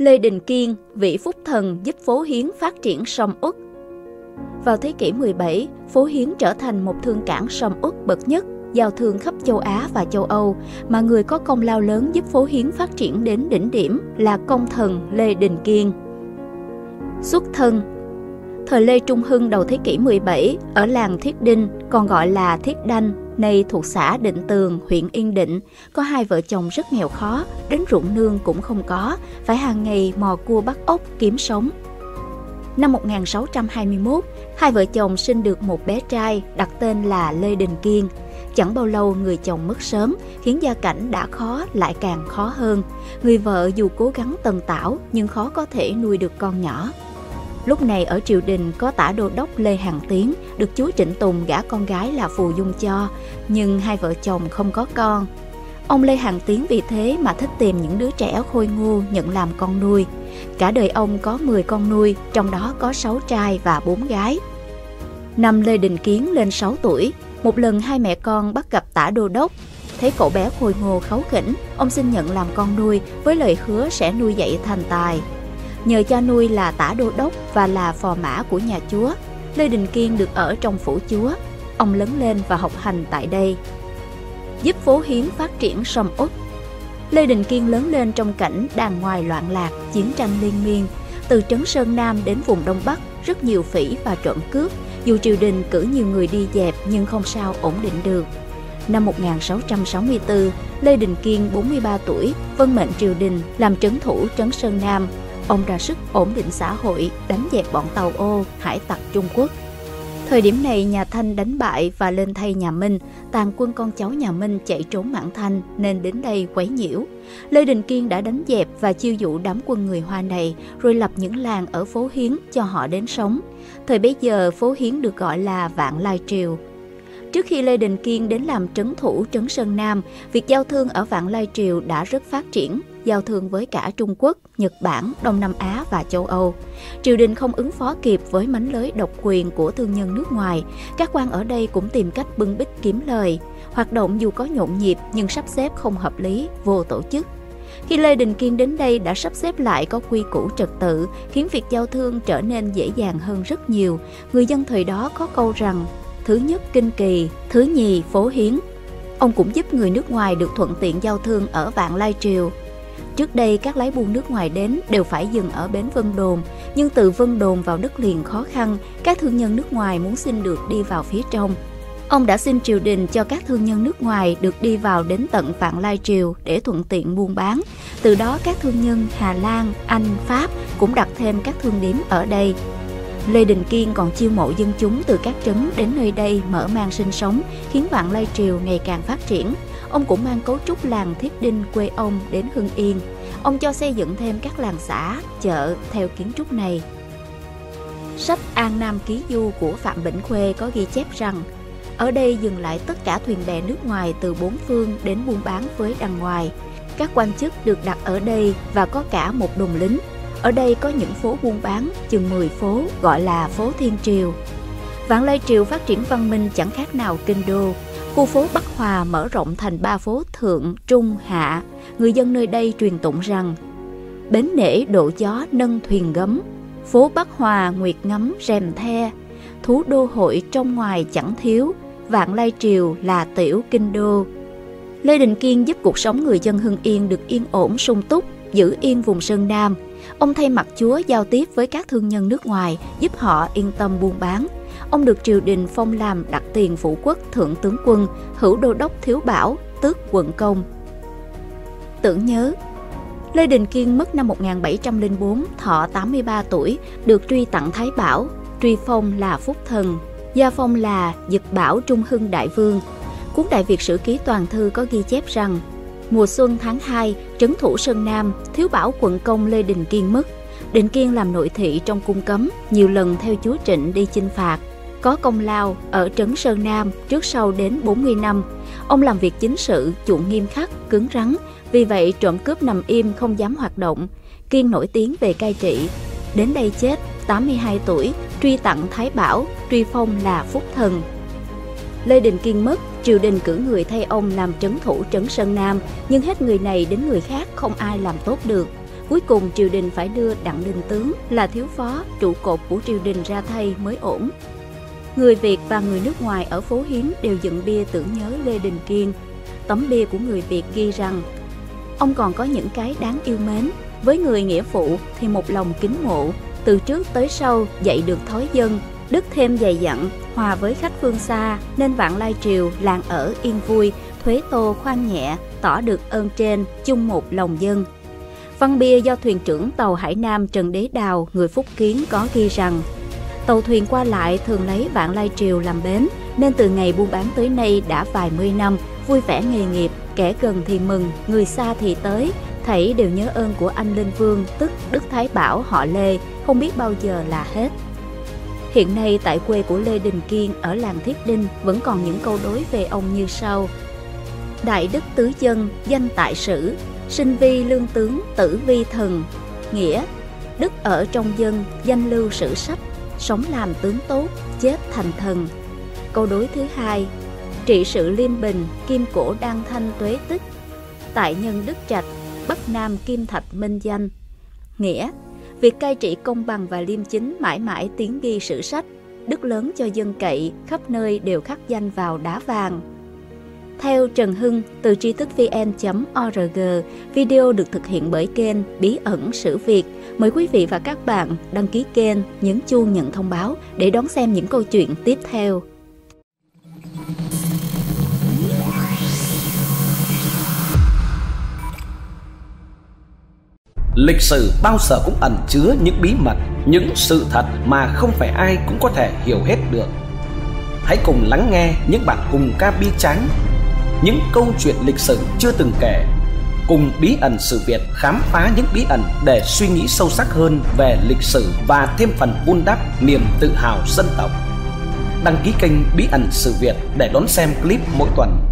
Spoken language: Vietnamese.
Lê Đình Kiên, vị phúc thần giúp Phố Hiến phát triển sông Úc. Vào thế kỷ 17, Phố Hiến trở thành một thương cảng sông Úc bậc nhất, giao thương khắp châu Á và châu Âu, mà người có công lao lớn giúp Phố Hiến phát triển đến đỉnh điểm là công thần Lê Đình Kiên. Xuất thân Thời Lê Trung Hưng đầu thế kỷ 17, ở làng Thiết Đinh, còn gọi là Thiết Đanh, nay thuộc xã Định Tường, huyện Yên Định, có hai vợ chồng rất nghèo khó, đến ruộng nương cũng không có, phải hàng ngày mò cua bắt ốc kiếm sống. Năm 1621, hai vợ chồng sinh được một bé trai đặt tên là Lê Đình Kiên. Chẳng bao lâu người chồng mất sớm, khiến gia cảnh đã khó lại càng khó hơn. Người vợ dù cố gắng tần tảo nhưng khó có thể nuôi được con nhỏ. Lúc này ở triều đình có tả đô đốc Lê Hằng Tiến, được chúa Trịnh Tùng gả con gái là Phù Dung cho, nhưng hai vợ chồng không có con. Ông Lê Hằng Tiến vì thế mà thích tìm những đứa trẻ khôi ngô nhận làm con nuôi. Cả đời ông có 10 con nuôi, trong đó có 6 trai và 4 gái. Năm Lê Đình Kiến lên 6 tuổi, một lần hai mẹ con bắt gặp tả đô đốc. Thấy cậu bé khôi ngô kháu khỉnh, ông xin nhận làm con nuôi với lời hứa sẽ nuôi dạy thành tài. Nhờ cha nuôi là tả đô đốc và là phò mã của nhà chúa, Lê Đình Kiên được ở trong phủ chúa. Ông lớn lên và học hành tại đây. Giúp phố hiến phát triển sầm út Lê Đình Kiên lớn lên trong cảnh đàn ngoài loạn lạc, chiến tranh liên miên. Từ trấn Sơn Nam đến vùng Đông Bắc, rất nhiều phỉ và trộm cướp. Dù triều đình cử nhiều người đi dẹp nhưng không sao ổn định được. Năm 1664, Lê Đình Kiên 43 tuổi, vân mệnh triều đình làm trấn thủ trấn Sơn Nam, Ông ra sức ổn định xã hội, đánh dẹp bọn tàu ô, hải tặc Trung Quốc. Thời điểm này nhà Thanh đánh bại và lên thay nhà Minh, tàn quân con cháu nhà Minh chạy trốn Mãn Thanh nên đến đây quấy nhiễu. Lê Đình Kiên đã đánh dẹp và chiêu dụ đám quân người Hoa này rồi lập những làng ở phố Hiến cho họ đến sống. Thời bấy giờ phố Hiến được gọi là Vạn Lai Triều. Trước khi Lê Đình Kiên đến làm trấn thủ trấn Sơn Nam, việc giao thương ở Vạn Lai Triều đã rất phát triển giao thương với cả Trung Quốc, Nhật Bản, Đông Nam Á và châu Âu. Triều đình không ứng phó kịp với mánh lưới độc quyền của thương nhân nước ngoài, các quan ở đây cũng tìm cách bưng bít kiếm lời. Hoạt động dù có nhộn nhịp nhưng sắp xếp không hợp lý, vô tổ chức. Khi Lê Đình Kiên đến đây đã sắp xếp lại có quy củ trật tự, khiến việc giao thương trở nên dễ dàng hơn rất nhiều. Người dân thời đó có câu rằng, thứ nhất kinh kỳ, thứ nhì phố hiến. Ông cũng giúp người nước ngoài được thuận tiện giao thương ở Vạn Lai Triều, Trước đây các lái buôn nước ngoài đến đều phải dừng ở bến Vân Đồn, nhưng từ Vân Đồn vào đất liền khó khăn, các thương nhân nước ngoài muốn xin được đi vào phía trong. Ông đã xin triều đình cho các thương nhân nước ngoài được đi vào đến tận Vạn Lai Triều để thuận tiện buôn bán. Từ đó các thương nhân Hà Lan, Anh, Pháp cũng đặt thêm các thương điếm ở đây. Lê Đình Kiên còn chiêu mộ dân chúng từ các trấn đến nơi đây mở mang sinh sống, khiến Vạn Lai Triều ngày càng phát triển. Ông cũng mang cấu trúc làng Thiết Đinh quê ông đến Hưng Yên. Ông cho xây dựng thêm các làng xã, chợ theo kiến trúc này. Sách An Nam Ký Du của Phạm Bỉnh Khuê có ghi chép rằng ở đây dừng lại tất cả thuyền bè nước ngoài từ bốn phương đến buôn bán với đằng ngoài. Các quan chức được đặt ở đây và có cả một đồn lính. Ở đây có những phố buôn bán, chừng 10 phố gọi là phố Thiên Triều. Vạn Lai Triều phát triển văn minh chẳng khác nào kinh đô, Khu phố Bắc Hòa mở rộng thành ba phố Thượng, Trung, Hạ. Người dân nơi đây truyền tụng rằng Bến nể độ gió nâng thuyền gấm, phố Bắc Hòa nguyệt ngắm rèm the, thú đô hội trong ngoài chẳng thiếu, vạn lai triều là tiểu kinh đô. Lê Đình Kiên giúp cuộc sống người dân Hưng Yên được yên ổn sung túc, giữ yên vùng Sơn Nam. Ông thay mặt Chúa giao tiếp với các thương nhân nước ngoài, giúp họ yên tâm buôn bán, ông được triều đình phong làm đặc tiền phủ quốc thượng tướng quân, hữu đô đốc thiếu bảo, tước quận công. Tưởng nhớ Lê Đình Kiên mất năm 1704, thọ 83 tuổi, được truy tặng Thái Bảo, truy phong là Phúc Thần, gia phong là Dực Bảo Trung Hưng Đại Vương. Cuốn Đại Việt Sử Ký Toàn Thư có ghi chép rằng, mùa xuân tháng 2, trấn thủ Sơn Nam, thiếu bảo quận công Lê Đình Kiên mất. Đình Kiên làm nội thị trong cung cấm, nhiều lần theo chúa Trịnh đi chinh phạt có công lao ở Trấn Sơn Nam trước sau đến 40 năm. Ông làm việc chính sự, chuộng nghiêm khắc, cứng rắn, vì vậy trộm cướp nằm im không dám hoạt động. Kiên nổi tiếng về cai trị. Đến đây chết, 82 tuổi, truy tặng Thái Bảo, truy phong là Phúc Thần. Lê Đình Kiên mất, triều đình cử người thay ông làm trấn thủ trấn Sơn Nam, nhưng hết người này đến người khác không ai làm tốt được. Cuối cùng triều đình phải đưa Đặng Đình Tướng là thiếu phó, trụ cột của triều đình ra thay mới ổn. Người Việt và người nước ngoài ở phố Hiến đều dựng bia tưởng nhớ Lê Đình Kiên. Tấm bia của người Việt ghi rằng Ông còn có những cái đáng yêu mến, với người nghĩa phụ thì một lòng kính mộ, từ trước tới sau dạy được thói dân, đức thêm dày dặn, hòa với khách phương xa nên vạn lai triều làng ở yên vui, thuế tô khoan nhẹ, tỏ được ơn trên, chung một lòng dân. Văn bia do thuyền trưởng tàu Hải Nam Trần Đế Đào, người Phúc Kiến có ghi rằng Tàu thuyền qua lại thường lấy vạn lai triều làm bến, nên từ ngày buôn bán tới nay đã vài mươi năm, vui vẻ nghề nghiệp, kẻ gần thì mừng, người xa thì tới, thảy đều nhớ ơn của anh Linh Vương, tức Đức Thái Bảo họ Lê, không biết bao giờ là hết. Hiện nay tại quê của Lê Đình Kiên ở làng Thiết Đinh vẫn còn những câu đối về ông như sau. Đại đức tứ dân, danh tại sử, sinh vi lương tướng, tử vi thần. Nghĩa, đức ở trong dân, danh lưu sử sách, sống làm tướng tốt, chết thành thần. Câu đối thứ hai, trị sự liêm bình, kim cổ đan thanh tuế tích, tại nhân đức trạch, bắc nam kim thạch minh danh. Nghĩa, việc cai trị công bằng và liêm chính mãi mãi tiến ghi sử sách, đức lớn cho dân cậy, khắp nơi đều khắc danh vào đá vàng. Theo Trần Hưng từ tri thức vn.org, video được thực hiện bởi kênh Bí ẩn sử Việt. Mời quý vị và các bạn đăng ký kênh, nhấn chuông nhận thông báo để đón xem những câu chuyện tiếp theo. Lịch sử bao giờ cũng ẩn chứa những bí mật, những sự thật mà không phải ai cũng có thể hiểu hết được. Hãy cùng lắng nghe những bản hùng ca bi tráng, những câu chuyện lịch sử chưa từng kể, cùng bí ẩn sự Việt khám phá những bí ẩn để suy nghĩ sâu sắc hơn về lịch sử và thêm phần vun đắp niềm tự hào dân tộc. Đăng ký kênh Bí ẩn sự Việt để đón xem clip mỗi tuần